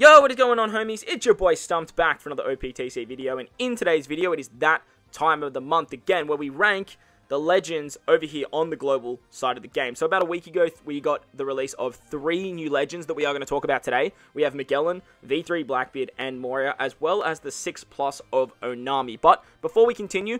Yo, what is going on, homies? It's your boy Stump D back for another OPTC video, and in today's video, it is that time of the month again where we rank the legends over here on the global side of the game. So about a week ago, we got the release of three new legends that we are going to talk about today. We have Magellan, V3 Blackbeard, and Moria, as well as the 6 plus of Onami. But before we continue,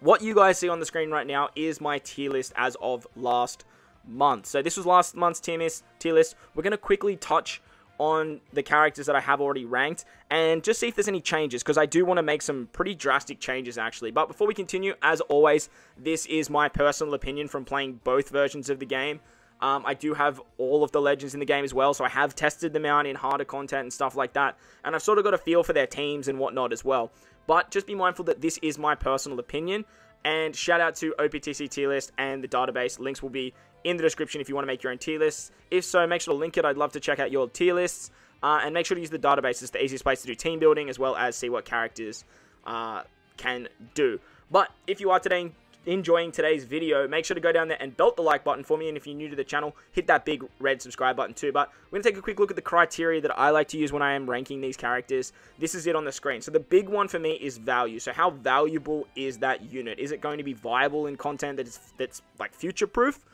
what you guys see on the screen right now is my tier list as of last month. So this was last month's tier list. Tier list. We're going to quickly touch on the characters that I have already ranked and just see if there's any changes because I do want to make some pretty drastic changes actually. But before we continue, as always, this is my personal opinion from playing both versions of the game. Um, I do have all of the legends in the game as well, so I have tested them out in harder content and stuff like that, and I've sort of got a feel for their teams and whatnot as well. But just be mindful that this is my personal opinion, and shout out to OPTC tier list and the database. Links will be in the description if you want to make your own tier lists. If so, make sure to link it. I'd love to check out your tier lists. Uh, and make sure to use the database. It's the easiest place to do team building as well as see what characters uh, can do. But if you are today enjoying today's video, make sure to go down there and belt the like button for me. And if you're new to the channel, hit that big red subscribe button too. But we're going to take a quick look at the criteria that I like to use when I am ranking these characters. This is it on the screen. So the big one for me is value. So how valuable is that unit? Is it going to be viable in content that is that's like future proof?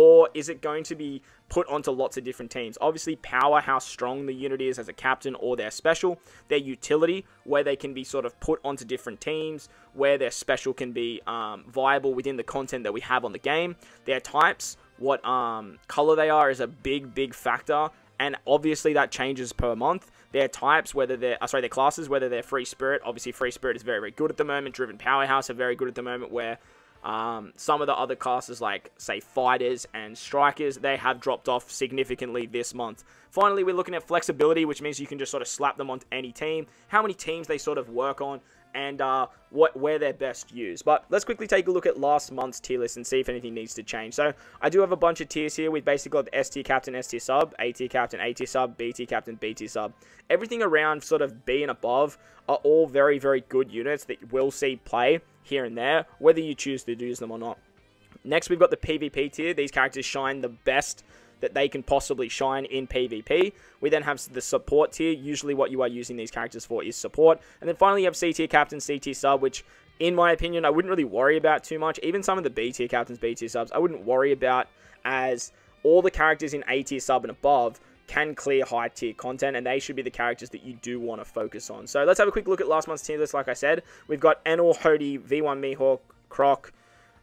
Or is it going to be put onto lots of different teams? Obviously, power, how strong the unit is as a captain or their special, their utility, where they can be sort of put onto different teams, where their special can be um, viable within the content that we have on the game, their types, what um, color they are is a big, big factor, and obviously that changes per month. Their types, whether they're, uh, sorry, their classes, whether they're free spirit, obviously free spirit is very, very good at the moment. Driven powerhouse are very good at the moment, where um, some of the other classes, like, say, fighters and strikers, they have dropped off significantly this month. Finally, we're looking at flexibility, which means you can just sort of slap them onto any team, how many teams they sort of work on, and uh, what where they're best used. But let's quickly take a look at last month's tier list and see if anything needs to change. So I do have a bunch of tiers here. We've basically got the S tier captain, S tier sub, A tier captain, A tier sub, B tier captain, B tier sub. Everything around sort of B and above are all very, very good units that will see play here and there, whether you choose to use them or not. Next, we've got the PvP tier. These characters shine the best that they can possibly shine in PvP. We then have the support tier. Usually what you are using these characters for is support. And then finally you have C tier captain, C tier sub, which in my opinion I wouldn't really worry about too much. Even some of the B tier captains, B tier subs, I wouldn't worry about as all the characters in A tier sub and above can clear high tier content, and they should be the characters that you do want to focus on. So let's have a quick look at last month's tier list. Like I said, we've got Enel, Hody, V1 Mihawk, Croc,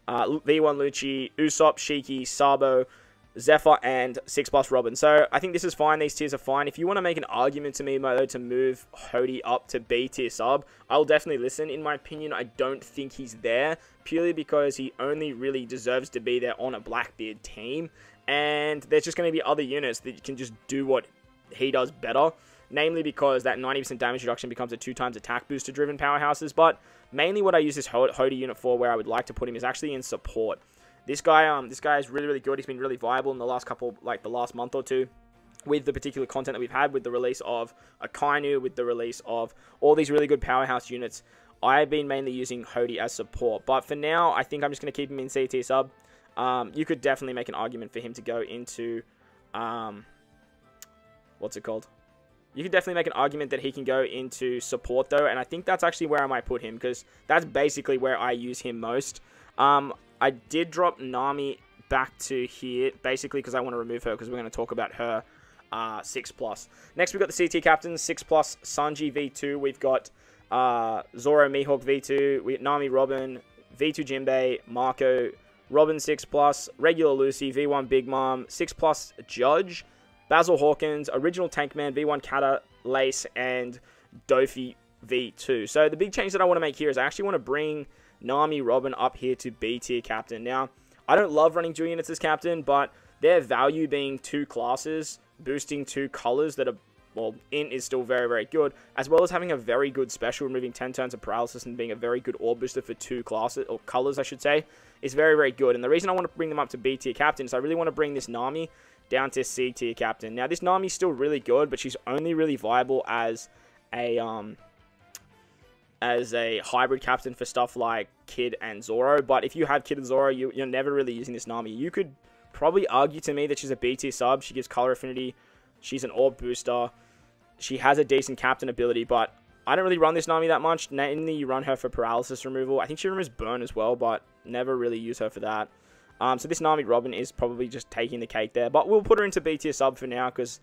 uh, V1 Lucci, Usopp, Shiki, Sabo, Zephyr, and 6 plus Robin. So I think this is fine. These tiers are fine. If you want to make an argument to me, though, to move Hody up to B tier sub, I'll definitely listen. In my opinion, I don't think he's there, purely because he only really deserves to be there on a Blackbeard team. And there's just going to be other units that can just do what he does better. Namely because that 90% damage reduction becomes a 2 times attack booster driven powerhouses. But mainly what I use this Hody unit for, where I would like to put him, is actually in support. This guy, um, this guy is really, really good. He's been really viable in the last couple, like the last month or two with the particular content that we've had with the release of Akainu, with the release of all these really good powerhouse units. I've been mainly using Hody as support, but for now, I think I'm just going to keep him in CT sub. Um, you could definitely make an argument for him to go into, um, what's it called? You could definitely make an argument that he can go into support though, and I think that's actually where I might put him because that's basically where I use him most. Um, I did drop Nami back to here, basically because I want to remove her because we're going to talk about her uh, 6 plus. Next, we've got the CT captains, 6 plus Sanji V2. We've got uh, Zoro Mihawk V2, we Nami Robin, V2 Jinbei, Marco, Robin 6 plus, regular Lucy, V1 Big Mom, 6 plus Judge, Basil Hawkins, original Tankman, V1 Kata, Lace, and Dofi V2. So the big change that I want to make here is I actually want to bring Nami Robin up here to B tier captain. Now, I don't love running dual units as captain, but their value being two classes, boosting two colors that are, well, in is still very, very good, as well as having a very good special, removing 10 turns of paralysis and being a very good orb booster for two classes, or colors, I should say, is very, very good. And the reason I want to bring them up to B tier captain is I really want to bring this Nami down to C tier captain. Now, this Nami's still really good, but she's only really viable as a, um, as a hybrid captain for stuff like Kid and Zoro. But if you have Kid and Zoro, you, are never really using this Nami. You could probably argue to me that she's a BT sub. She gives color affinity. She's an orb booster. she has a decent captain ability, but I don't really run this Nami that much. Mainly you run her for paralysis removal. I think she removes burn as well, but never really use her for that. Um, so this Nami Robin is probably just taking the cake there, but we'll put her into B tier sub for now because,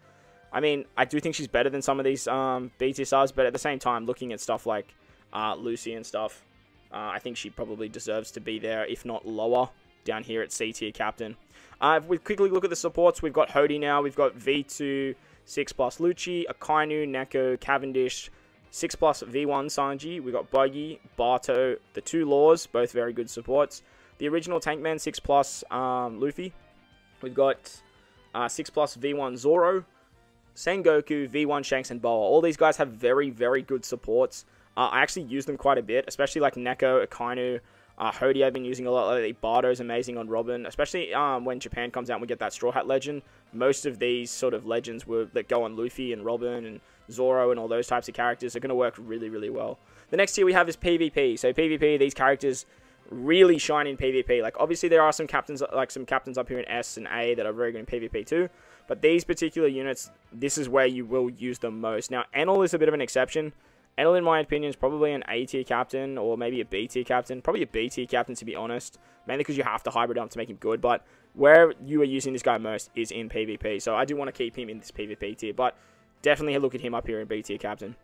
I mean, I do think she's better than some of these um, B tier subs, but at the same time, looking at stuff like uh, Lucy and stuff, uh, I think she probably deserves to be there, if not lower, down here at C tier captain. Uh, if we quickly look at the supports, we've got Hody now, we've got V2, 6 plus Lucci, Akainu, Neko, Cavendish, 6 plus V1 Sanji, we've got Buggy, Barto, the two Laws, both very good supports. The original Tankman 6 plus um, Luffy. We've got uh, 6 plus V1 Zoro, Sengoku, V1 Shanks, and Boa. All these guys have very, very good supports. Uh, I actually use them quite a bit, especially like Neko, Akainu, uh, Hody I've been using a lot lately. Barto's amazing on Robin, especially um, when Japan comes out and we get that Straw Hat legend. Most of these sort of legends were, that go on Luffy and Robin and Zoro and all those types of characters are going to work really, really well. The next tier we have is PvP. So PvP, these characters really shine in PvP. Like obviously there are some captains like some captains up here in S and A that are very good in PvP too. But these particular units, this is where you will use them most. Now Enel is a bit of an exception. Enel, in my opinion, is probably an A tier captain or maybe a B tier captain. Probably a B tier captain to be honest. Mainly because you have to hybrid him to make him good. But where you are using this guy most is in PvP. So I do want to keep him in this PvP tier. But definitely look at him up here in B tier captain.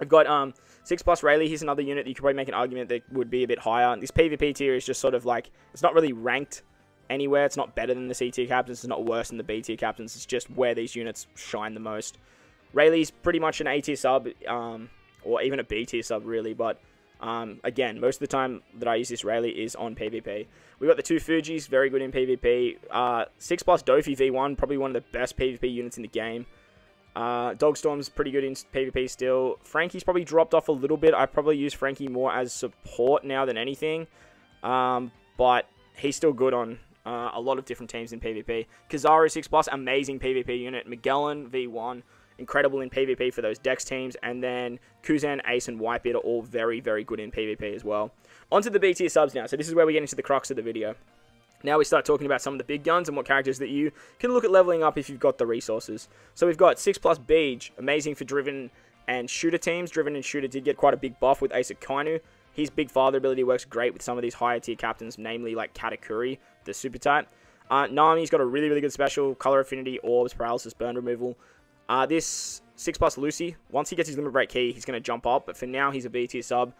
I've got um, 6 plus Rayleigh. He's another unit that you could probably make an argument that would be a bit higher. This PvP tier is just sort of like, it's not really ranked anywhere. It's not better than the C tier captains. It's not worse than the B tier captains. It's just where these units shine the most. Rayleigh's pretty much an A tier sub, um, or even a B tier sub, really. But um, again, most of the time that I use this Rayleigh is on PvP. We've got the two Fujis, very good in PvP. Uh, 6 plus Dofi V1, probably one of the best PvP units in the game. Uh, Dogstorm's pretty good in PvP still. Frankie's probably dropped off a little bit. I probably use Frankie more as support now than anything. Um, but he's still good on uh, a lot of different teams in PvP. Kizaru 6 plus, amazing PvP unit. Magellan V1, incredible in PvP for those Dex teams. And then Kuzan, Ace, and Whitebeard are all very, very good in PvP as well. Onto the B tier subs now. So this is where we get into the crux of the video. Now we start talking about some of the big guns and what characters that you can look at leveling up if you've got the resources. So we've got 6 plus Beej, amazing for Driven and Shooter teams. Driven and Shooter did get quite a big buff with Ace Akainu. His big father ability works great with some of these higher tier captains, namely like Katakuri, the super type. Uh, Nami's got a really, really good special, color affinity, orbs, paralysis, burn removal. Uh, this 6 plus Lucy, once he gets his limit break key, he's going to jump up, but for now he's a B tier sub.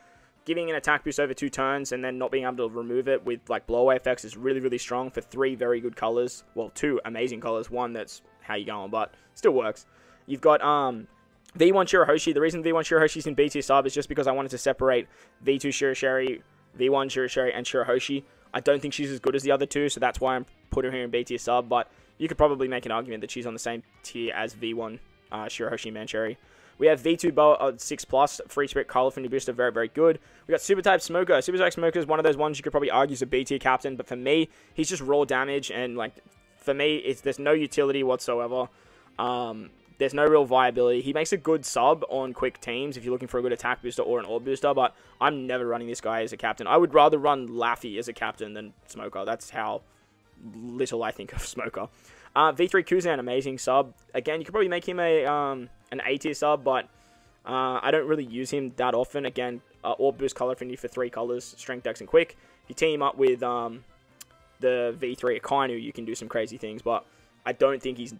Giving an attack boost over two turns and then not being able to remove it with like blowaway effects is really really strong for three very good colors. Well two amazing colors one that's how you going but still works. You've got um V1 Shirahoshi, the reason V1 Shirahoshi's in BT sub is just because I wanted to separate V2 Shirashari, V1 Shirashari, and Shirahoshi. I don't think she's as good as the other two, so that's why I'm putting her in BT sub, but you could probably make an argument that she's on the same tier as V1 uh, Shirahoshi Mancherry. We have V2 Boa uh, 6 Plus, Free Spirit, Color Affinity Booster, very, very good. We got Super Type Smoker. Super Type Smoker is one of those ones you could probably argue is a B tier captain, but for me, he's just raw damage, and like, for me, it's there's no utility whatsoever. Um, there's no real viability. He makes a good sub on quick teams if you're looking for a good attack booster or an orb booster, but I'm never running this guy as a captain. I would rather run Laffy as a captain than Smoker. That's how little I think of Smoker. Uh, V3 Kuzan, amazing sub. Again, you could probably make him a um, an A tier sub, but uh, I don't really use him that often. Again, uh, Boost Color Affinity for three colors, Strength, Dex, and Quick. If you team up with um, the V3 Akainu, you can do some crazy things, but I don't think he's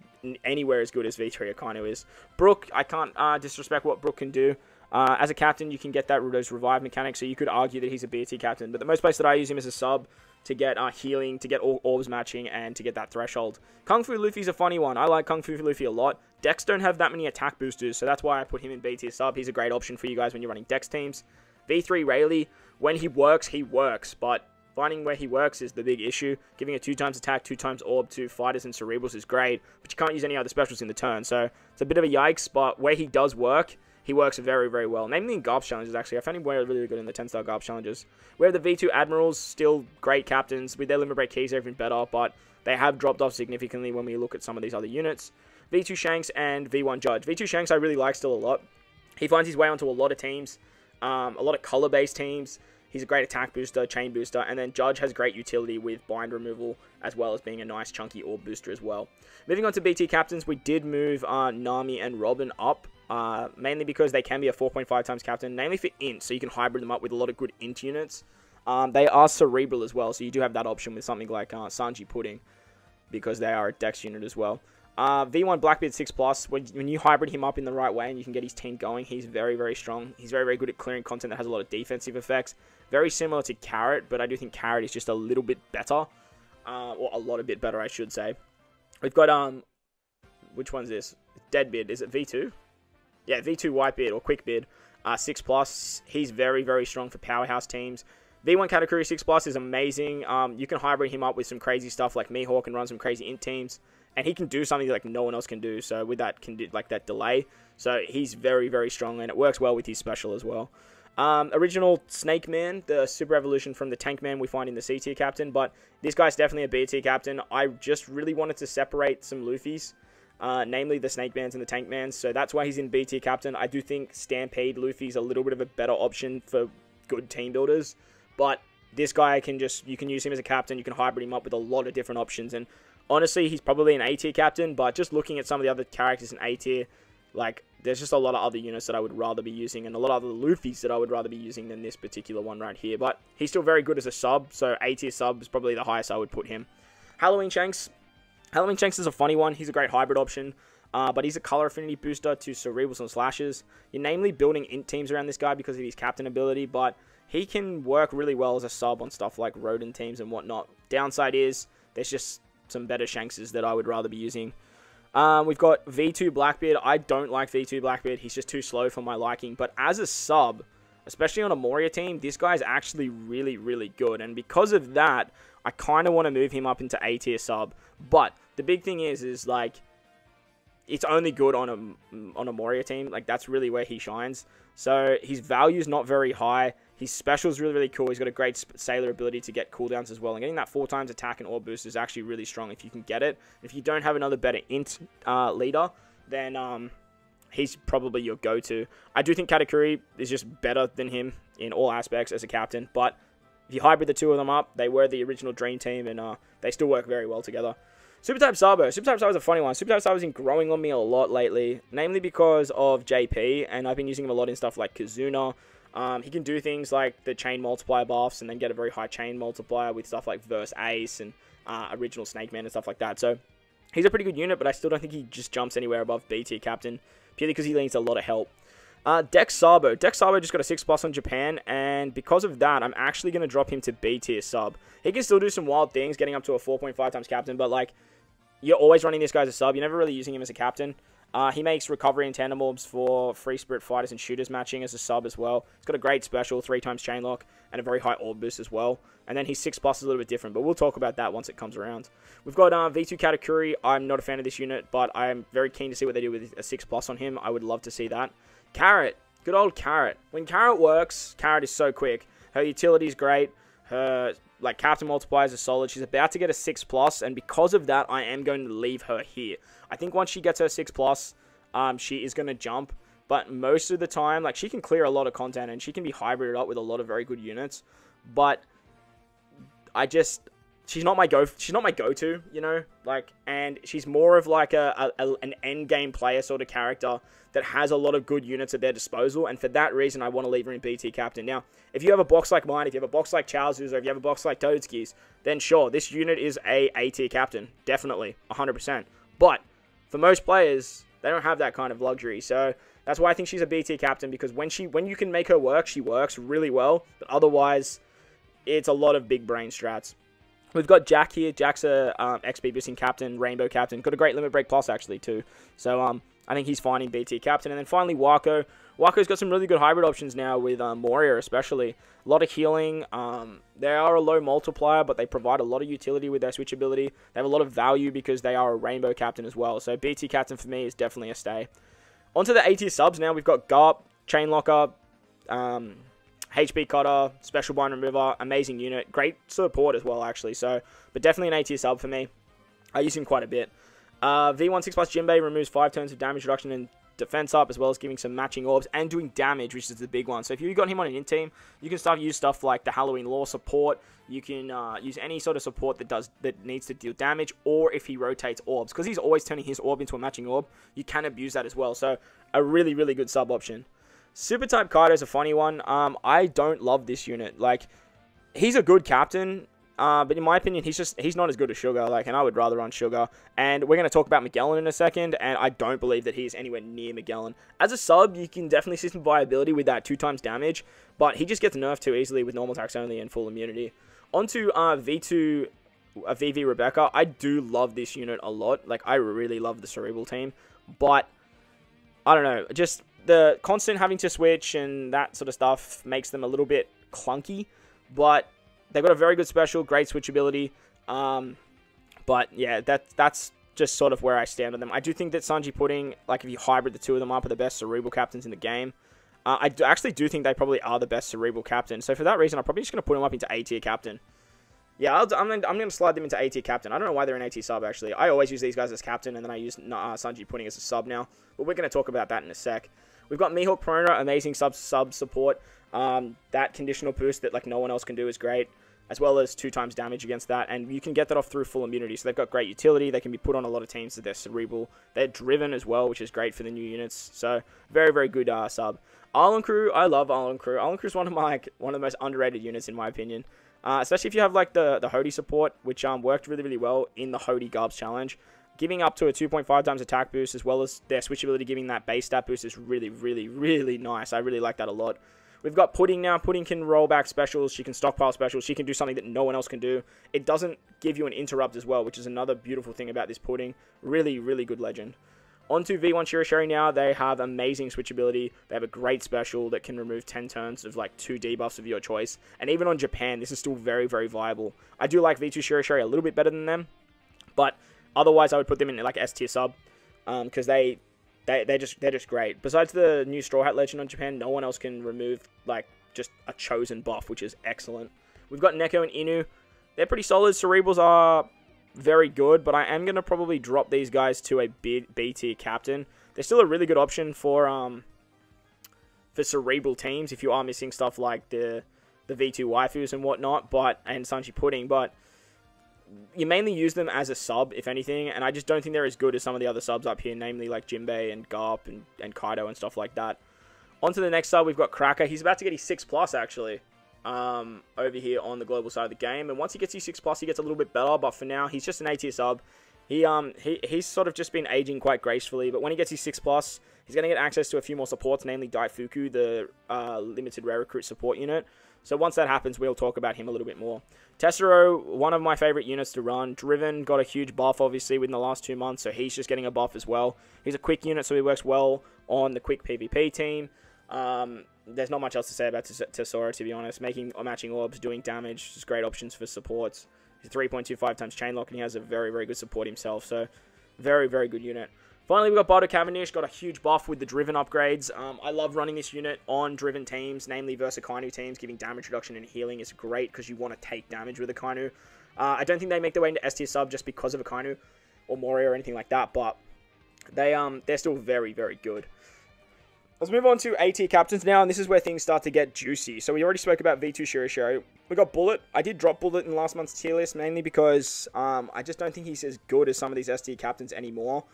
anywhere as good as V3 Akainu is. Brook, I can't uh, disrespect what Brook can do. Uh, as a captain, you can get that those revive mechanic, so you could argue that he's a BT captain. But the most place that I use him as a sub to get uh, healing, to get all orbs matching, and to get that threshold. Kung Fu Luffy's a funny one. I like Kung Fu Luffy a lot. Dex don't have that many attack boosters, so that's why I put him in B tier sub. He's a great option for you guys when you're running Dex teams. V3 Rayleigh, when he works, he works, but finding where he works is the big issue. Giving a 2 times attack, 2 times orb to fighters and cerebrals is great, but you can't use any other specials in the turn, so it's a bit of a yikes, but where he does work, he works very, very well. Namely in challenges, actually. I found him really, really good in the 10 star Garp challenges. We have the V2 Admirals, still great captains. With their limit break keys, even better, but they have dropped off significantly when we look at some of these other units. V2 Shanks and V1 Judge. V2 Shanks I really like still a lot. He finds his way onto a lot of teams, um, a lot of color based teams. He's a great attack booster, chain booster, and then Judge has great utility with bind removal as well as being a nice chunky orb booster as well. Moving on to BT captains, we did move uh, Nami and Robin up uh, mainly because they can be a 4.5 times captain, namely for int, so you can hybrid them up with a lot of good int units. Um, they are cerebral as well, so you do have that option with something like uh, Sanji Pudding, because they are a dex unit as well. Uh, V1 Blackbeard 6 Plus, when, when you hybrid him up in the right way and you can get his team going, he's very, very strong. He's very, very good at clearing content that has a lot of defensive effects. Very similar to Carrot, but I do think Carrot is just a little bit better. Uh, or a lot a bit better, I should say. We've got, um, which one's this? Deadbeard. Is it V2? Yeah, V2 Whitebeard or Quickbeard. Uh, 6 Plus. He's very, very strong for powerhouse teams. V1 Katakuri 6 Plus is amazing. Um, you can hybrid him up with some crazy stuff like Mihawk and run some crazy int teams and he can do something like no one else can do. So with that can do like that delay, so he's very very strong and it works well with his special as well. Um, original Snake Man, the super evolution from the Tank Man we find in the C tier captain, but this guy's definitely a B tier captain. I just really wanted to separate some Luffy's, uh, namely the Snake Mans and the Tank Mans, so that's why he's in B tier captain. I do think Stampede Luffy's a little bit of a better option for good team builders, but this guy can just you can use him as a captain. You can hybrid him up with a lot of different options, and honestly, he's probably an A tier captain, but just looking at some of the other characters in A tier, like, there's just a lot of other units that I would rather be using, and a lot of other Luffy's that I would rather be using than this particular one right here. But he's still very good as a sub, so A tier sub is probably the highest I would put him. Halloween Shanks. Halloween Shanks is a funny one. He's a great hybrid option. Uh, but he's a color affinity booster to cerebrals and slashes. You're namely building int teams around this guy because of his captain ability, but he can work really well as a sub on stuff like Rodan teams and whatnot. Downside is there's just some better Shankses that I would rather be using. Um, we've got V2 Blackbeard. I don't like V2 Blackbeard. He's just too slow for my liking. But as a sub, especially on a Moria team, this guy is actually really, really good. And because of that, I kind of want to move him up into A tier sub. But the big thing is, is like, it's only good on a on a Moria team. Like that's really where he shines. So his value is not very high. His special is really, really cool. He's got a great sailor ability to get cooldowns as well. And getting that four times attack and orb boost is actually really strong if you can get it. If you don't have another better int uh, leader, then um, he's probably your go-to. I do think Katakuri is just better than him in all aspects as a captain. But if you hybrid the two of them up, they were the original dream team, and uh, they still work very well together. Super Type Sabo. Super Type Sabo is a funny one. Super Type Sabo has been growing on me a lot lately, namely because of JP, and I've been using him a lot in stuff like Kizuna. um, he can do things like the chain multiplier buffs and then get a very high chain multiplier with stuff like Verse Ace and uh, original Snake Man and stuff like that. So he's a pretty good unit, but I still don't think he just jumps anywhere above B tier captain, purely because he needs a lot of help. Uh, Dex Sabo. Dex Sabo just got a 6 plus on Japan, and because of that, I'm actually going to drop him to B tier sub. He can still do some wild things, getting up to a 4.5 times captain, but like, you're always running this guy as a sub. You're never really using him as a captain. Uh, he makes recovery and tandem orbs for free spirit fighters and shooters matching as a sub as well. He's got a great special, three times chain lock, and a very high orb boost as well. And then his six plus is a little bit different, but we'll talk about that once it comes around. We've got uh, V2 Katakuri. I'm not a fan of this unit, but I am very keen to see what they do with a six plus on him. I would love to see that. Carrot, good old Carrot. When Carrot works, Carrot is so quick. Her utility is great. Her like captain multipliers are solid. She's about to get a six plus, and because of that, I am going to leave her here. I think once she gets her six plus, um, she is going to jump. But most of the time, like she can clear a lot of content and she can be hybrided up with a lot of very good units. But I just she's not my go she's not my go-to you know like and she's more of like a, a, an end game player sort of character that has a lot of good units at their disposal and for that reason i want to leave her in bt captain now if you have a box like mine if you have a box like charles's or if you have a box like toadskis then sure this unit is a a tier captain definitely 100% but for most players they don't have that kind of luxury. So that's why I think she's a BT captain because when she when you can make her work, she works really well. But otherwise, it's a lot of big brain strats. We've got Jack here. Jack's a um, XP boosting captain, rainbow captain. Got a great limit break plus actually too. So um, I think he's fine in BT captain. And then finally, Wako. Wako's got some really good hybrid options now with um, Moria, especially. A lot of healing. Um, they are a low multiplier, but they provide a lot of utility with their switch ability. They have a lot of value because they are a rainbow captain as well. So BT captain for me is definitely a stay. Onto the AT subs now. We've got Garp, Chain Locker, um, HP Cutter, Special Bind Remover, amazing unit. Great support as well, actually. So, but definitely an AT sub for me. I use him quite a bit. Uh, V1 6 plus Jinbei removes 5 turns of damage reduction and defense up, as well as giving some matching orbs and doing damage, which is the big one. So if you've got him on an in team, you can start use stuff like the Halloween Law support. You can uh, use any sort of support that does that needs to deal damage, or if he rotates orbs, because he's always turning his orb into a matching orb, you can abuse that as well. So a really really good sub option. Super type Kaido is a funny one. Um, I don't love this unit. Like, he's a good captain. Uh, but in my opinion, he's just he's not as good as Sugar. Like, and I would rather run Sugar. And we're going to talk about Magellan in a second. And I don't believe that he's anywhere near Magellan. As a sub, you can definitely see some viability with that two times damage. But he just gets nerfed too easily with normal attacks only and full immunity. Onto uh, V2 uh, VV Rebecca. I do love this unit a lot. Like, I really love the Cerebral team. But I don't know. Just the constant having to switch and that sort of stuff makes them a little bit clunky. But They've got a very good special, great switchability. Um, but yeah, that that's just sort of where I stand on them. I do think that Sanji Pudding, like if you hybrid the two of them up, are the best cerebral captains in the game. Uh, I do, actually do think they probably are the best cerebral captain. So for that reason, I'm probably just going to put them up into A tier captain. Yeah, i am gonna, I'm going to slide them into A tier captain. I don't know why they're an A tier sub, actually. I always use these guys as captain, and then I use uh, Sanji Pudding as a sub now. But we're going to talk about that in a sec. We've got Mihawk Prona, amazing sub sub support. Um, that conditional boost that like no one else can do is great as well as two times damage against that, and you can get that off through full immunity. So they've got great utility. They can be put on a lot of teams that they're cerebral. They're driven as well, which is great for the new units. So very very good uh, sub. Island Crew, I love Island Crew. Island Crew is one of my one of the most underrated units in my opinion. Uh, especially if you have like the the Hody support, which um worked really really well in the Hody Garp's challenge. Giving up to a 2.5 times attack boost as well as their switchability giving that base stat boost is really really really nice. I really like that a lot. We've got Pudding now. Pudding can roll back specials. She can stockpile specials. She can do something that no one else can do. It doesn't give you an interrupt as well, which is another beautiful thing about this Pudding. Really, really good legend. Onto V1 Shirashiri now. They have amazing switchability. They have a great special that can remove 10 turns of like two debuffs of your choice. And even on Japan, this is still very, very viable. I do like V2 Shirashiri a little bit better than them. But otherwise, I would put them in like S tier sub. Because um, they they they're just they're just great. Besides the new Straw Hat Legend on Japan, no one else can remove like just a chosen buff, which is excellent. We've got Neko and Inu. They're pretty solid. Cerebrals are very good, but I am gonna probably drop these guys to a B, B tier captain. They're still a really good option for um for cerebral teams if you are missing stuff like the the V2 waifus and whatnot, but and Sanji Pudding, but you mainly use them as a sub, if anything, and I just don't think they're as good as some of the other subs up here, namely like Jinbei and Garp and, and Kaido and stuff like that. On to the next sub, we've got Cracker. He's about to get his 6 plus, actually, um, over here on the global side of the game. And once he gets his 6 plus, he gets a little bit better, but for now, he's just an A tier sub. He, um, he, he's sort of just been aging quite gracefully, but when he gets his 6 plus, he's going to get access to a few more supports, namely Daifuku, the uh, limited rare recruit support unit. So once that happens, we'll talk about him a little bit more. Tesoro, one of my favorite units to run. Driven got a huge buff, obviously, within the last two months, so he's just getting a buff as well. He's a quick unit, so he works well on the quick PvP team. Um, there's not much else to say about Tesoro, to be honest. Making or matching orbs, doing damage, just great options for supports. He's 3.25 times chain lock, and he has a very, very good support himself, so very, very good unit. Finally, we got Barto Cavendish, got a huge buff with the Driven upgrades. Um, I love running this unit on Driven teams, namely versus Kainu teams. Giving damage reduction and healing is great because you want to take damage with Akainu. Uh, I don't think they make their way into S tier sub just because of Akainu or Moria or anything like that, but they, um, they're still very, very good. Let's move on to AT captains now, and this is where things start to get juicy. So we already spoke about V2 Shirashiro. We got Bullet. I did drop Bullet in last month's tier list, mainly because um, I just don't think he's as good as some of these S tier captains anymore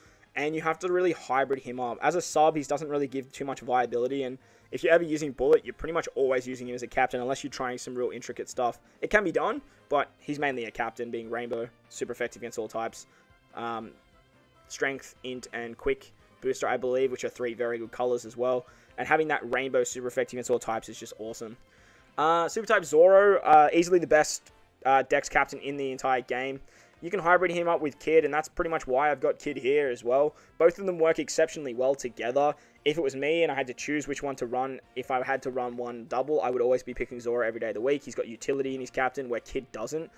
and you have to really hybrid him up. As a sub, he doesn't really give too much viability, and if you're ever using Bullet, you're pretty much always using him as a captain, unless you're trying some real intricate stuff. It can be done, but he's mainly a captain, being Rainbow, super effective against all types. Um, strength, Int, and Quick booster, I believe, which are three very good colors as well. And having that Rainbow super effective against all types is just awesome. Uh, super type Zoro, uh, easily the best uh, Dex captain in the entire game. You can hybrid him up with Kid, and that's pretty much why I've got Kid here as well. Both of them work exceptionally well together. If it was me and I had to choose which one to run, if I had to run one double, I would always be picking Zoro every day of the week. He's got utility in his captain where Kid doesn't.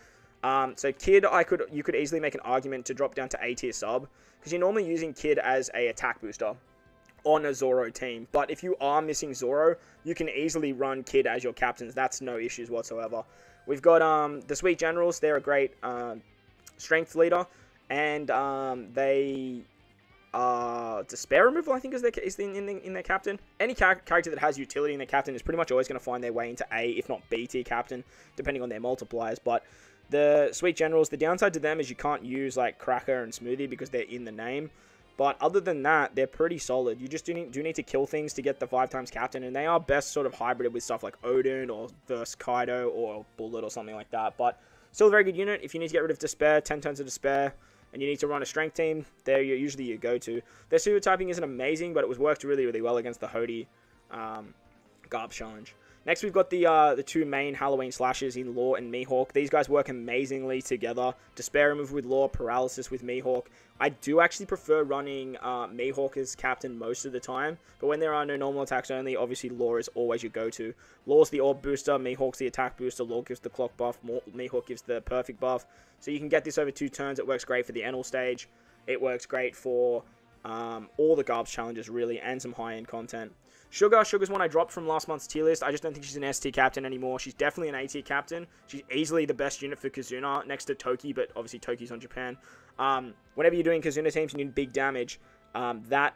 Um, so Kid, I could you could easily make an argument to drop down to A tier sub because you're normally using Kid as a attack booster on a Zoro team. But if you are missing Zoro, you can easily run Kid as your captains. That's no issues whatsoever. We've got um, the Sweet Generals. They're a great uh, strength leader. and um, they uh, despair removal. I think is their is in, in, in their captain. Any char- character that has utility in their captain is pretty much always going to find their way into A, if not B tier captain, depending on their multipliers. But the sweet generals, the downside to them is you can't use like Cracker and Smoothie because they're in the name. But other than that, they're pretty solid. You just do need, do need to kill things to get the 5 times captain, and they are best sort of hybrided with stuff like Oden or versus Kaido or Bullet or something like that. But still a very good unit. If you need to get rid of Despair, 10 turns of Despair, and you need to run a strength team, they're usually your go-to. Their super typing isn't amazing, but it was worked really, really well against the Hody um, Garp challenge. Next, we've got the uh, the two main Halloween slashes in Law and Mihawk. These guys work amazingly together. Despair removal with Law, Paralysis with Mihawk. I do actually prefer running uh, Mihawk as captain most of the time, but when there are no normal attacks only, obviously Law is always your go-to. Law's the orb booster, Mihawk's the attack booster, Law gives the clock buff, Mihawk gives the perfect buff. So you can get this over two turns. It works great for the Enel stage. It works great for um, all the Garp's challenges, really, and some high-end content. Sugar, Sugar's one I dropped from last month's tier list. I just don't think she's an ST captain anymore. She's definitely an AT captain. She's easily the best unit for Kizuna next to Toki, but obviously Toki's on Japan. Um, whenever you're doing Kizuna teams and you need big damage, um, that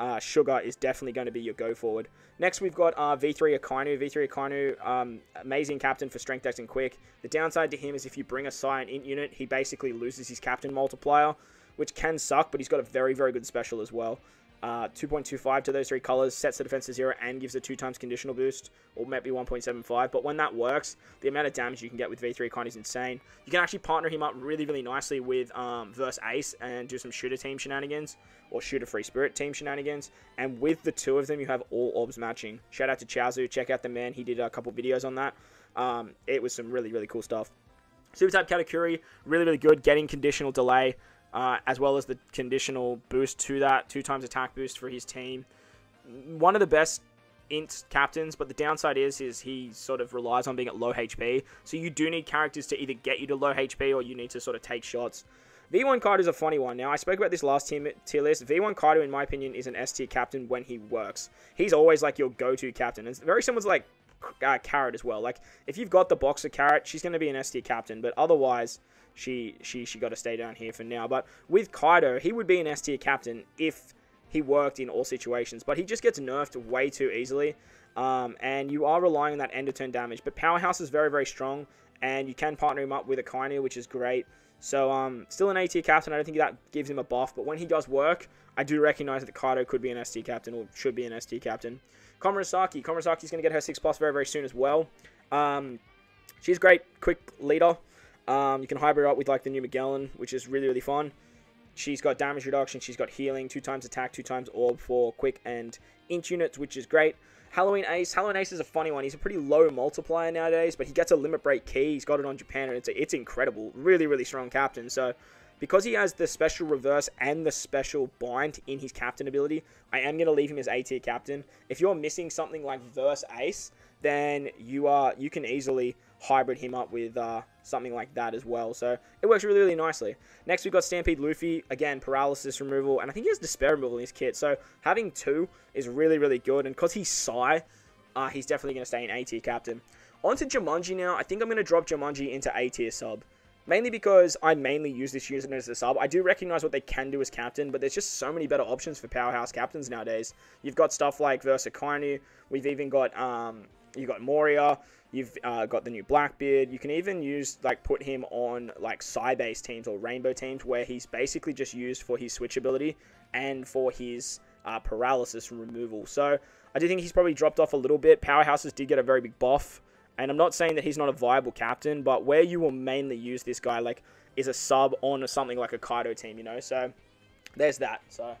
uh, Sugar is definitely going to be your go forward. Next, we've got uh, V3 Akainu. V3 Akainu, um, amazing captain for Strength Dex and Quick. The downside to him is if you bring a Saiyan Int unit, he basically loses his captain multiplier, which can suck, but he's got a very, very good special as well. Uh, 2.25 to those three colors, sets the defense to zero, and gives a two times conditional boost, or maybe 1.75. But when that works, the amount of damage you can get with V3 Akainu is insane. You can actually partner him up really, really nicely with um, Verse Ace and do some shooter team shenanigans, or shooter free spirit team shenanigans. And with the two of them, you have all orbs matching. Shout out to Chaozu, check out the man, he did a couple videos on that. Um, it was some really, really cool stuff. Super type Katakuri, really, really good, getting conditional delay uh, as well as the conditional boost to that, two times attack boost for his team. One of the best int captains, but the downside is is he sort of relies on being at low HP. So you do need characters to either get you to low HP or you need to sort of take shots. V1 Kaido is a funny one. Now, I spoke about this last tier, tier list. V1 Kaido, in my opinion, is an S tier captain when he works. He's always like your go-to captain. It's very similar to like uh, Carrot as well. Like, if you've got the boxer Carrot, she's going to be an S tier captain, but otherwise, she she she got to stay down here for now. But with Kaido, he would be an S tier captain if he worked in all situations, but he just gets nerfed way too easily. Um, and you are relying on that end of turn damage. But Powerhouse is very, very strong, and you can partner him up with a Akainu, which is great. So, um, still an A tier captain. I don't think that gives him a buff, but when he does work, I do recognize that Kaido could be an S tier captain, or should be an S tier captain. Komurasaki. Komurasaki is going to get her 6 plus very, very soon as well. Um, she's great, quick leader. Um, you can hybrid up with like the new Magellan, which is really, really fun. She's got damage reduction, she's got healing, two times attack, two times orb for quick and Int units, which is great. Halloween Ace. Halloween Ace is a funny one. He's a pretty low multiplier nowadays, but he gets a limit break key. He's got it on Japan, and it's, it's incredible. Really, really strong captain. So, because he has the special reverse and the special bind in his captain ability, I am going to leave him as A tier captain. If you're missing something like Verse Ace, then you are you can easily hybrid him up with uh, something like that as well. So it works really, really nicely. Next, we've got Stampede Luffy. Again, paralysis removal, and I think he has despair removal in his kit. So having two is really, really good. And because he's Psy, uh, he's definitely going to stay in A tier captain. On to Jumanji now. I think I'm going to drop Jumanji into A tier sub. Mainly because I mainly use this unit as a sub. I do recognize what they can do as captain, but there's just so many better options for powerhouse captains nowadays. You've got stuff like Versa Kainu. We've even got um, you've got Moria. You've uh, got the new Blackbeard. You can even use like put him on like base teams or rainbow teams where he's basically just used for his switch ability and for his uh, paralysis removal. So I do think he's probably dropped off a little bit. Powerhouses did get a very big buff. And I'm not saying that he's not a viable captain, but where you will mainly use this guy like is a sub on something like a Kaido team, you know. So there's that. So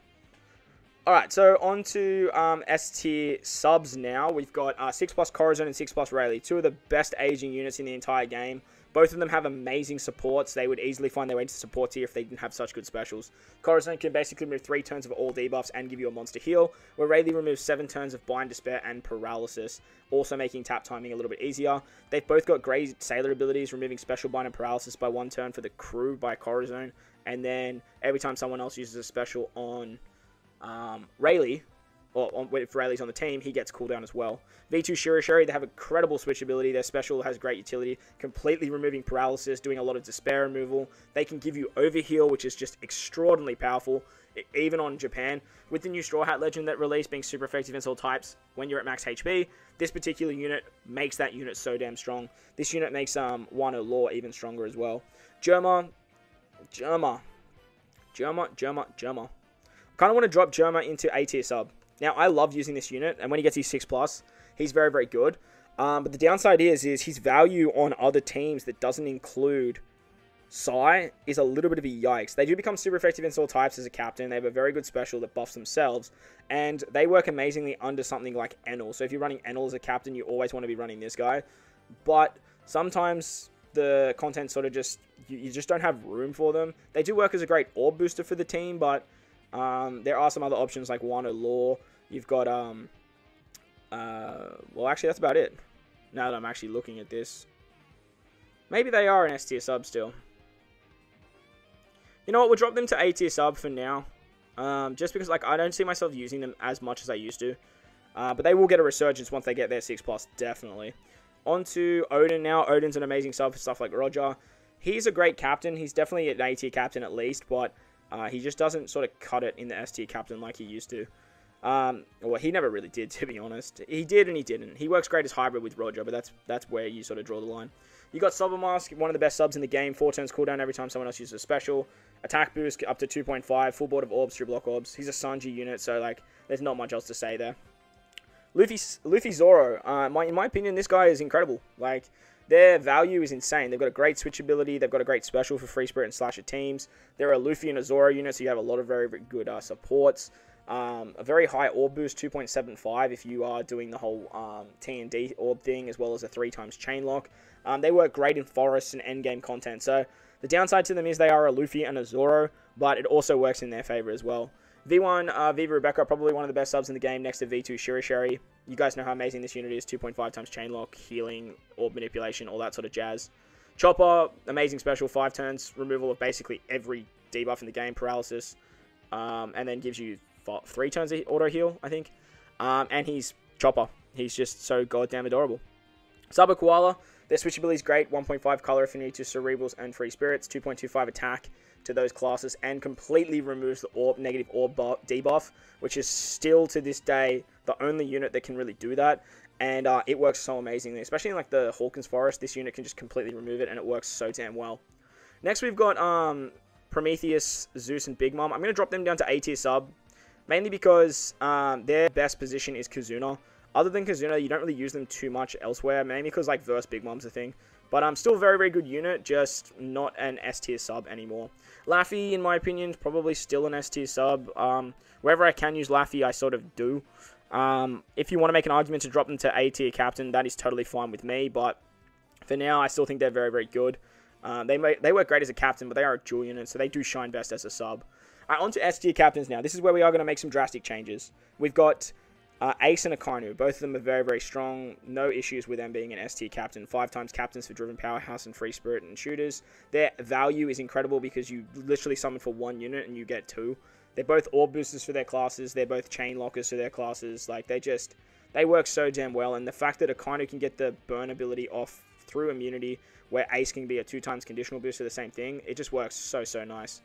Alright, so on to um, S tier subs now. We've got uh, 6 plus Corazon and 6 plus Rayleigh, two of the best aging units in the entire game. Both of them have amazing supports. They would easily find their way into support tier if they didn't have such good specials. Corazon can basically remove 3 turns of all debuffs and give you a monster heal, where Rayleigh removes 7 turns of Bind, Despair, and Paralysis, also making tap timing a little bit easier. They've both got great Sailor abilities, removing Special Bind and Paralysis by 1 turn for the crew by Corazon, and then every time someone else uses a special on um, Rayleigh or on, if Rayleigh's on the team, he gets cooldown as well. V2 Shirishiri, they have incredible switch ability. Their special has great utility, completely removing paralysis, doing a lot of despair removal. They can give you overheal, which is just extraordinarily powerful, even on Japan. With the new Straw Hat Legend that released being super effective against all types when you're at max HP, this particular unit makes that unit so damn strong. This unit makes um, Wano Law even stronger as well. Germa, Germa, Germa, Germa, Germa. Kind of want to drop Germa into A tier sub. Now, I love using this unit, and when he gets his 6 plus, he's very, very good. Um, but the downside is, is his value on other teams that doesn't include Psy is a little bit of a yikes. They do become super effective in all types as a captain. They have a very good special that buffs themselves, and they work amazingly under something like Enel. So if you're running Enel as a captain, you always want to be running this guy. But sometimes the content sort of just you, you just don't have room for them. They do work as a great orb booster for the team, but um, there are some other options like Wano Law. You've got um, uh, well, actually that's about it. Now that I'm actually looking at this, maybe they are an S tier sub still. You know what? We'll drop them to A tier sub for now. Um, just because like I don't see myself using them as much as I used to. Uh, but they will get a resurgence once they get their 6 plus, definitely. On to Oden now. Oden's an amazing sub for stuff like Roger. He's a great captain. He's definitely an A tier captain at least, but uh, he just doesn't sort of cut it in the S tier captain like he used to. Um, well, he never really did, to be honest. He did and he didn't. He works great as hybrid with Roger, but that's that's where you sort of draw the line. You got Mask, one of the best subs in the game. Four turns cooldown every time someone else uses a special. Attack boost up to 2.5. Full board of orbs, through block orbs. He's a Sanji unit, so like, there's not much else to say there. Luffy, Luffy Zoro. Uh, my, in my opinion, this guy is incredible. Like, their value is insane. They've got a great switchability. They've got a great special for Free Spirit and Slasher teams. They're a Luffy and a Zoro unit, so you have a lot of very, very good uh, supports. Um, a very high orb boost, 2.75 if you are doing the whole um, T&D orb thing, as well as a 3 times chain lock. Um, they work great in forests and endgame content, so the downside to them is they are a Luffy and a Zoro, but it also works in their favor as well. V1, uh, Viva Rebecca, probably one of the best subs in the game next to V2 Shirishiri. You guys know how amazing this unit is 2.5 times chain lock, healing, orb manipulation, all that sort of jazz. Chopper, amazing special, 5 turns, removal of basically every debuff in the game, paralysis, um, and then gives you four, 3 turns of auto heal, I think. Um, and he's Chopper. He's just so goddamn adorable. Sabo Koala, their switchability is great 1.5 color affinity to cerebrals and free spirits, 2.25 attack to those classes, and completely removes the orb, negative orb debuff, which is still to this day the only unit that can really do that. And uh, it works so amazingly, especially in like the Hawkins Forest. This unit can just completely remove it, and it works so damn well. Next, we've got um, Prometheus, Zeus, and Big Mom. I'm going to drop them down to A tier sub, mainly because um, their best position is Kizuna. Other than Kizuna, you don't really use them too much elsewhere, mainly because like verse Big Mom's a thing. But I'm um, still a very, very good unit, just not an S tier sub anymore. Laffy, in my opinion, is probably still an S tier sub. Um, wherever I can use Laffy, I sort of do. Um, if you want to make an argument to drop them to A tier captain, that is totally fine with me. But for now, I still think they're very, very good. Uh, they may, they work great as a captain, but they are a dual unit, so they do shine best as a sub. Alright, on to S tier captains now. This is where we are going to make some drastic changes. We've got uh, Ace and Akainu, both of them are very, very strong. No issues with them being an ST captain. Five times captains for Driven Powerhouse and Free Spirit and Shooters. Their value is incredible because you literally summon for one unit and you get two. They're both orb boosters for their classes. They're both chain lockers for their classes. Like, they just, they work so damn well. And the fact that Akainu can get the burn ability off through immunity, where Ace can be a two times conditional boost for the same thing, it just works so, so nice.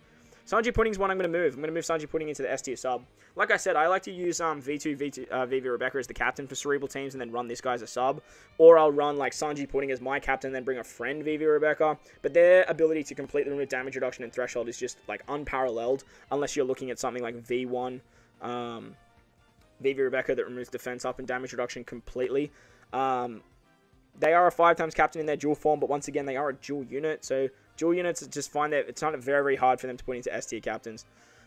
Sanji Pudding's one I'm going to move. I'm going to move Sanji Pudding into the S tier sub. Like I said, I like to use um, V2, V2 uh, VV Rebecca as the captain for cerebral teams and then run this guy as a sub. Or I'll run like Sanji Pudding as my captain and then bring a friend VV Rebecca. But their ability to completely remove damage reduction and threshold is just like unparalleled unless you're looking at something like V1. Um, VV Rebecca that removes defense up and damage reduction completely. Um, they are a five times captain in their dual form, but once again, they are a dual unit, so Dual units just find that it's not very, very hard for them to put into S tier captains.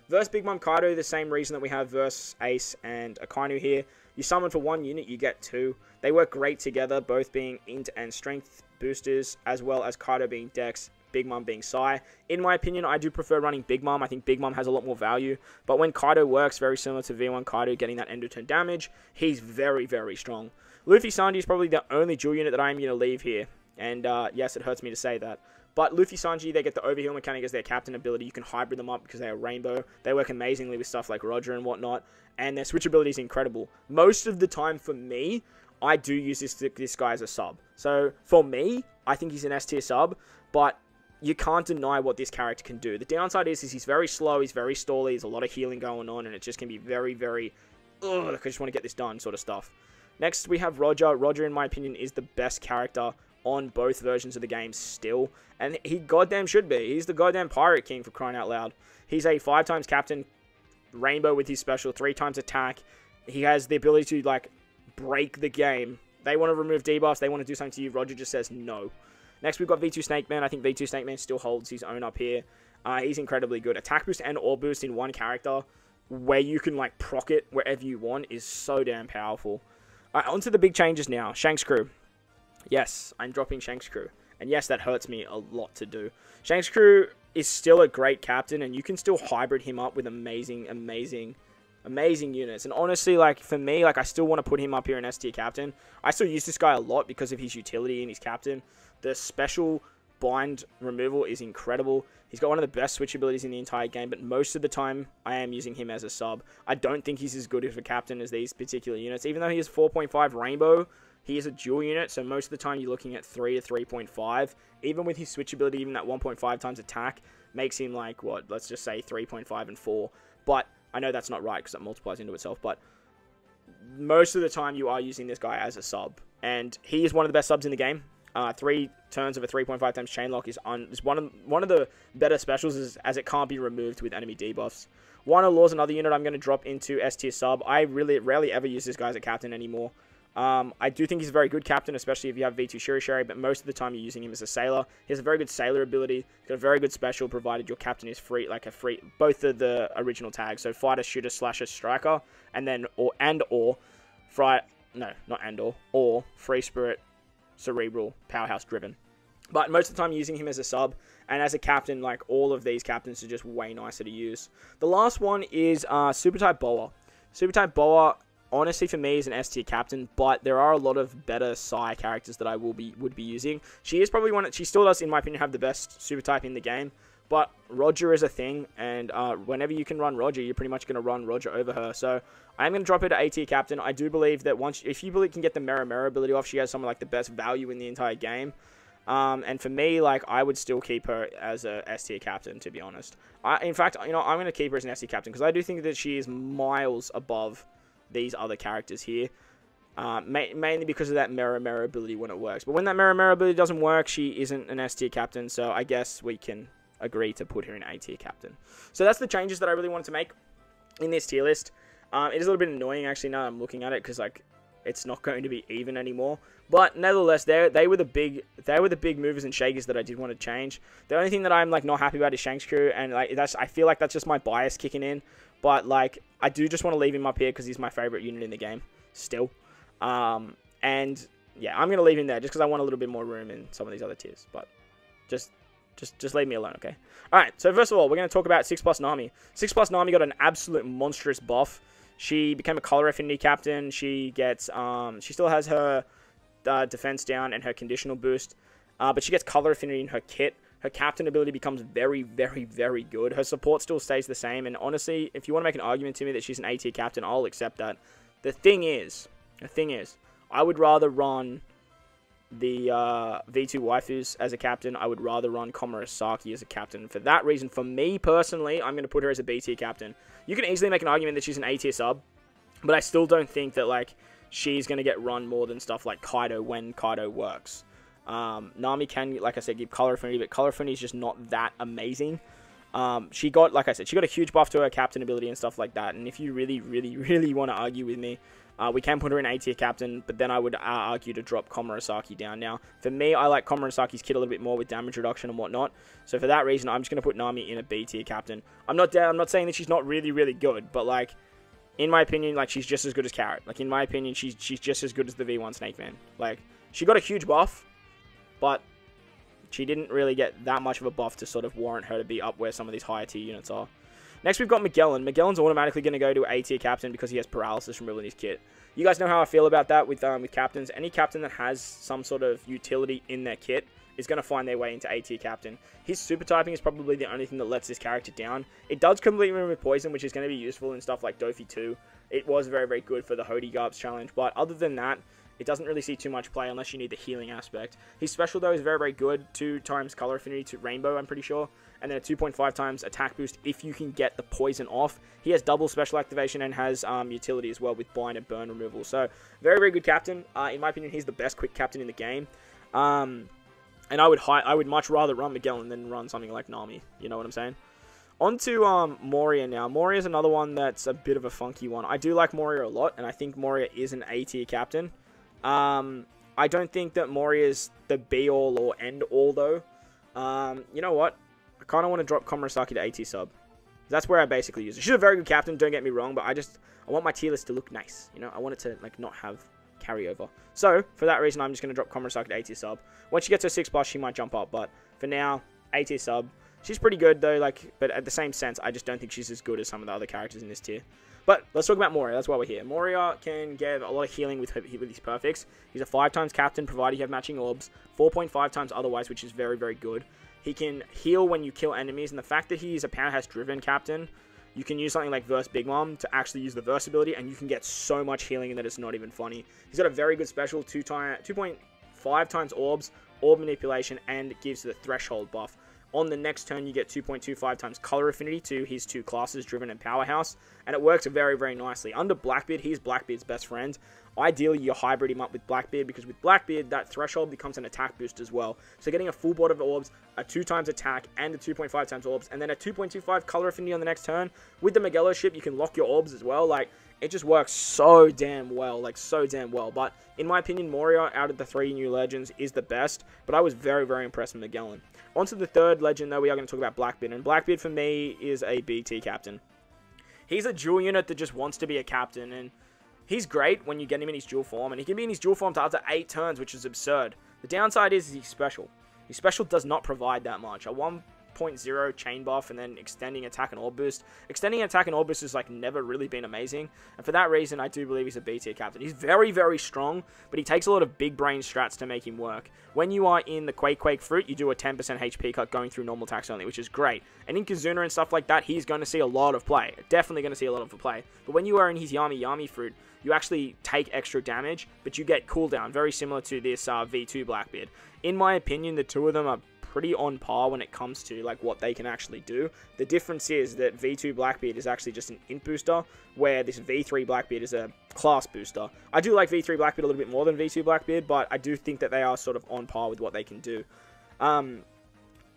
Versus Big Mom Kaido, the same reason that we have versus Ace and Akainu here. You summon for one unit, you get two. They work great together, both being int and strength boosters, as well as Kaido being dex, Big Mom being Psy. In my opinion, I do prefer running Big Mom. I think Big Mom has a lot more value. But when Kaido works, very similar to V1 Kaido getting that end of turn damage, he's very, very strong. Luffy Sanji is probably the only dual unit that I am going to leave here. And uh, yes, it hurts me to say that. But Luffy Sanji, they get the overheal mechanic as their captain ability. You can hybrid them up because they are rainbow. They work amazingly with stuff like Roger and whatnot. And their switchability is incredible. Most of the time for me, I do use this this guy as a sub. So for me, I think he's an S tier sub, but you can't deny what this character can do. The downside is, is he's very slow, he's very stally, there's a lot of healing going on, and it just can be very, very, ugh, I just want to get this done sort of stuff. Next, we have Roger. Roger, in my opinion, is the best character on both versions of the game still. And he goddamn should be. He's the goddamn Pirate King for crying out loud. He's a five times captain, rainbow with his special, three times attack. He has the ability to, like, break the game. They want to remove debuffs, they want to do something to you. Roger just says no. Next, we've got V2 Snake Man. I think V2 Snake Man still holds his own up here. Uh, he's incredibly good. Attack boost and orb boost in one character, where you can, like, proc it wherever you want, is so damn powerful. Alright, on to the big changes now. Shanks crew. Yes, I'm dropping Shanks crew. And yes, that hurts me a lot to do. Shanks crew is still a great captain, and you can still hybrid him up with amazing, amazing, amazing units. And honestly, like, for me, like, I still want to put him up here in S tier captain. I still use this guy a lot because of his utility and his captain. The special bind removal is incredible. He's got one of the best switch abilities in the entire game, but most of the time I am using him as a sub. I don't think he's as good of a captain as these particular units. Even though he has 4.5 rainbow, he is a dual unit, so most of the time you're looking at 3 to 3.5. Even with his switch ability, even that 1.5 times attack makes him like, what, let's just say 3.5 and 4. But I know that's not right because that multiplies into itself, but most of the time you are using this guy as a sub. And he is one of the best subs in the game. Uh, three turns of a 3.5 times chain lock is is one of one of the better specials is, as it can't be removed with enemy debuffs. One of Law's another unit I'm going to drop into S tier sub. I really rarely ever use this guy as a captain anymore. Um, I do think he's a very good captain, especially if you have V2 Shiri Shiri, but most of the time you're using him as a sailor. He has a very good sailor ability, got a very good special, provided your captain is free, like a free, both of the original tags, so fighter, shooter, slasher, striker, and then, or, and or, fry, no, not and or, or, free spirit, cerebral, powerhouse driven. But most of the time, using him as a sub and as a captain, like all of these captains are just way nicer to use. The last one is uh, Super Type Boa. Super Type Boa, honestly, for me, is an S tier captain, but there are a lot of better Psy characters that I will be would be using. She is probably one. She still does, in my opinion, have the best Super Type in the game. But Roger is a thing, and uh, whenever you can run Roger, you're pretty much going to run Roger over her. So I'm going to drop her to A tier captain. I do believe that once, if you can get the Mera Mera ability off, she has some of like the best value in the entire game. Um, and for me, like I would still keep her as a S tier captain, to be honest. I, in fact, you know, I'm going to keep her as an S tier captain because I do think that she is miles above these other characters here. Uh, ma mainly because of that Mera Mera ability when it works. But when that Mera Mera ability doesn't work, she isn't an S tier captain. So I guess we can agree to put her in A tier captain. So that's the changes that I really wanted to make in this tier list. Um, it is a little bit annoying actually now I'm looking at it because like it's not going to be even anymore. But nevertheless, they they were the big they were the big movers and shakers that I did want to change. The only thing that I'm like not happy about is Shanks crew, and like that's I feel like that's just my bias kicking in. But like I do just want to leave him up here because he's my favorite unit in the game still. Um, and yeah, I'm gonna leave him there just because I want a little bit more room in some of these other tiers. But just just just leave me alone, okay? Alright, so first of all, we're going to talk about 6 plus Nami. 6 plus Nami got an absolute monstrous buff. She became a color affinity captain. She gets, um, she still has her uh, defense down and her conditional boost. Uh, but she gets color affinity in her kit. Her captain ability becomes very, very, very good. Her support still stays the same. And honestly, if you want to make an argument to me that she's an A tier captain, I'll accept that. The thing is, the thing is, I would rather run the uh, V2 waifus as a captain. I would rather run Komurasaki as a captain. For that reason, for me personally, I'm going to put her as a B tier captain. You can easily make an argument that she's an A tier sub, but I still don't think that like she's going to get run more than stuff like Kaido when Kaido works. Um, Nami can, like I said, give color affinity, but color affinity is just not that amazing. Um, she got, like I said, she got a huge buff to her captain ability and stuff like that. And if you really, really, really want to argue with me, uh, we can put her in A tier captain, but then I would uh, argue to drop Komurasaki down. Now, for me, I like Komurasaki's kit a little bit more with damage reduction and whatnot. So for that reason, I'm just going to put Nami in a B tier captain. I'm not I'm not saying that she's not really, really good, but like, in my opinion, like she's just as good as Carrot. Like in my opinion, she's she's just as good as the V1 Snake Man. Like she got a huge buff, but she didn't really get that much of a buff to sort of warrant her to be up where some of these higher tier units are. Next, we've got Magellan. Magellan's automatically going to go to A tier captain because he has paralysis removal in his kit. You guys know how I feel about that with um, with captains. Any captain that has some sort of utility in their kit is going to find their way into A tier captain. His super typing is probably the only thing that lets this character down. It does completely remove poison, which is going to be useful in stuff like Dofi 2. It was very, very good for the Hody Garp's challenge, but other than that, it doesn't really see too much play unless you need the healing aspect. His special, though, is very, very good. 2 times color affinity to rainbow, I'm pretty sure. And then a 2.5 times attack boost if you can get the poison off. He has double special activation and has um, utility as well with bind and burn removal. So, very, very good captain. Uh, in my opinion, he's the best quick captain in the game. Um, and I would hi- I would much rather run Magellan than run something like Nami. You know what I'm saying? On to um, Moria now. Moria is another one that's a bit of a funky one. I do like Moria a lot, and I think Moria is an A tier captain. Um, I don't think that Mori is the be all or end all though. Um, you know what? I kind of want to drop Komurasaki to A tier sub. That's where I basically use it. She's a very good captain. Don't get me wrong, but I just I want my tier list to look nice. You know, I want it to like not have carryover. So for that reason, I'm just going to drop Komurasaki to A tier sub. Once she gets her six plus, she might jump up, but for now, A tier sub. She's pretty good though, like, but at the same sense, I just don't think she's as good as some of the other characters in this tier. But let's talk about Moria. That's why we're here. Moria can give a lot of healing with, with his perfects. He's a 5 times captain, provided you have matching orbs. 4.5 times otherwise, which is very, very good. He can heal when you kill enemies, and the fact that he is a powerhouse-driven captain, you can use something like Verse Big Mom to actually use the Verse ability, and you can get so much healing that it's not even funny. He's got a very good special, 2 time, 2.5 times orbs, orb manipulation, and gives the threshold buff. On the next turn, you get 2.25 times color affinity to his two classes, Driven and Powerhouse, and it works very, very nicely. Under Blackbeard, he's Blackbeard's best friend. Ideally, you hybrid him up with Blackbeard because with Blackbeard, that threshold becomes an attack boost as well. So getting a full board of orbs, a 2 times attack, and a 2.5 times orbs, and then a 2.25 color affinity on the next turn. With the Magellan ship, you can lock your orbs as well. Like, it just works so damn well, like so damn well. But in my opinion, Moria out of the three new legends is the best. But I was very, very impressed with Magellan. On to the third legend, though, we are going to talk about Blackbeard. And Blackbeard, for me, is a BT captain. He's a dual unit that just wants to be a captain. And he's great when you get him in his dual form. And he can be in his dual form to up to 8 turns, which is absurd. The downside is he's special. His special does not provide that much. A 1 0.0 chain buff and then extending attack and orb boost. Extending attack and orb boost has like never really been amazing, and for that reason, I do believe he's a B tier captain. He's very, very strong, but he takes a lot of big brain strats to make him work. When you are in the Quake Quake Fruit, you do a 10% HP cut going through normal attacks only, which is great. And in Kizuna and stuff like that, he's going to see a lot of play. Definitely going to see a lot of play. But when you are in his Yami Yami Fruit, you actually take extra damage, but you get cooldown, very similar to this uh, V2 Blackbeard. In my opinion, the two of them are pretty on par when it comes to like what they can actually do. The difference is that V2 Blackbeard is actually just an int booster, where this V3 Blackbeard is a class booster. I do like V3 Blackbeard a little bit more than V2 Blackbeard, but I do think that they are sort of on par with what they can do. Um,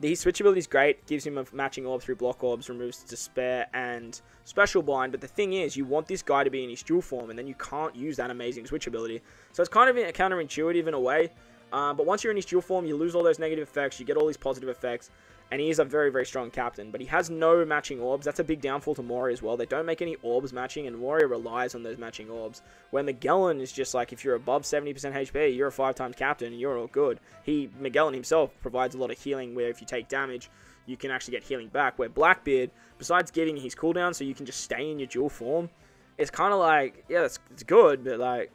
the switch ability is great, gives him a matching orb through block orbs, removes despair and special blind, but the thing is, you want this guy to be in his dual form, and then you can't use that amazing switch ability. So it's kind of counterintuitive in a way, uh, but once you're in his dual form, you lose all those negative effects, you get all these positive effects, and he is a very, very strong captain. But he has no matching orbs. That's a big downfall to Moria as well. They don't make any orbs matching, and Moria relies on those matching orbs. Where Magellan is just like, if you're above 70% HP, you're a 5 times captain, and you're all good. He, Magellan himself, provides a lot of healing, where if you take damage, you can actually get healing back. Where Blackbeard, besides giving his cooldown so you can just stay in your dual form, it's kind of like, yeah, it's, it's good, but like,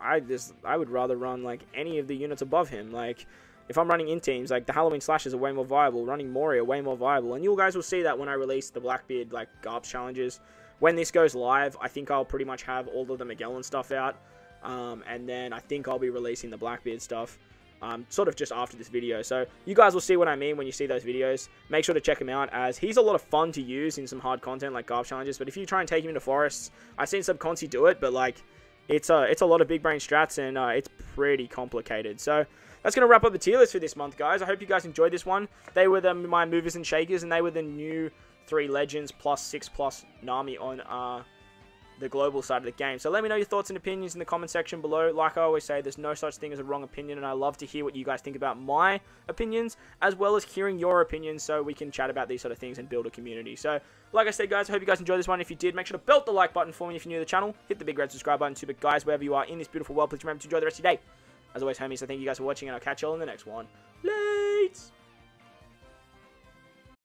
I just I would rather run like any of the units above him. Like if I'm running in teams, like the Halloween slashes are way more viable. Running Moria way more viable, and you guys will see that when I release the Blackbeard like Garp's challenges. When this goes live, I think I'll pretty much have all of the Magellan stuff out, um, and then I think I'll be releasing the Blackbeard stuff. Um, sort of just after this video. So you guys will see what I mean when you see those videos. Make sure to check him out as he's a lot of fun to use in some hard content like Garp challenges. But if you try and take him into forests, I've seen some Consi do it, but like it's a, it's a lot of big brain strats and uh, it's pretty complicated. So that's going to wrap up the tier list for this month, guys. I hope you guys enjoyed this one. They were the, my movers and shakers, and they were the new three legends plus six plus Nami on uh, the global side of the game. So let me know your thoughts and opinions in the comment section below. Like I always say, there's no such thing as a wrong opinion, and I love to hear what you guys think about my opinions, as well as hearing your opinions, so we can chat about these sort of things and build a community. So, like I said, guys, I hope you guys enjoyed this one. If you did, make sure to belt the like button for me if you're new to the channel. Hit the big red subscribe button too. But guys, wherever you are in this beautiful world, please remember to enjoy the rest of your day. As always, homies, I thank you guys for watching, and I'll catch you all in the next one. Later.